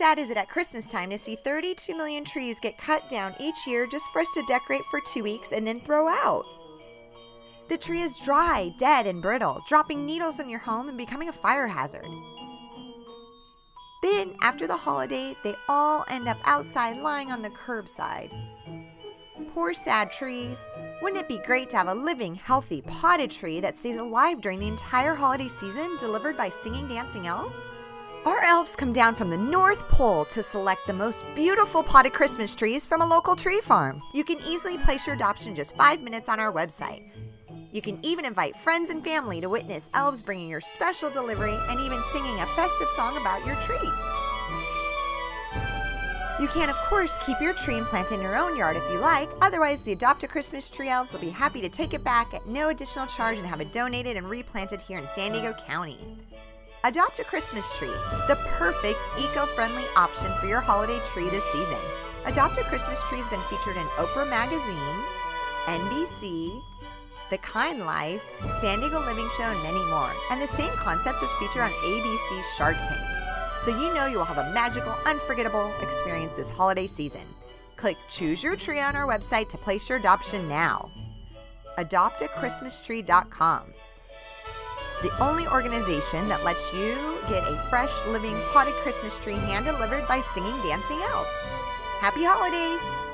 sad is it at Christmas time to see 32 million trees get cut down each year just for us to decorate for two weeks and then throw out? The tree is dry, dead, and brittle, dropping needles in your home and becoming a fire hazard. Then, after the holiday, they all end up outside lying on the curbside. Poor sad trees. Wouldn't it be great to have a living, healthy, potted tree that stays alive during the entire holiday season, delivered by singing, dancing elves? Our elves come down from the North Pole to select the most beautiful potted Christmas trees from a local tree farm. You can easily place your adoption just five minutes on our website. You can even invite friends and family to witness elves bringing your special delivery and even singing a festive song about your tree. You can, of course, keep your tree and plant in your own yard if you like. Otherwise, the Adopt a Christmas Tree Elves will be happy to take it back at no additional charge and have it donated and replanted here in San Diego County. Adopt a Christmas tree, the perfect eco friendly option for your holiday tree this season. Adopt a Christmas tree has been featured in Oprah Magazine, NBC, the Kind Life, San Diego Living Show, and many more. And the same concept is featured on ABC's Shark Tank. So you know you will have a magical, unforgettable experience this holiday season. Click Choose Your Tree on our website to place your adoption now. AdoptAChristmasTree.com. The only organization that lets you get a fresh, living, potted Christmas tree hand delivered by singing, dancing elves. Happy holidays!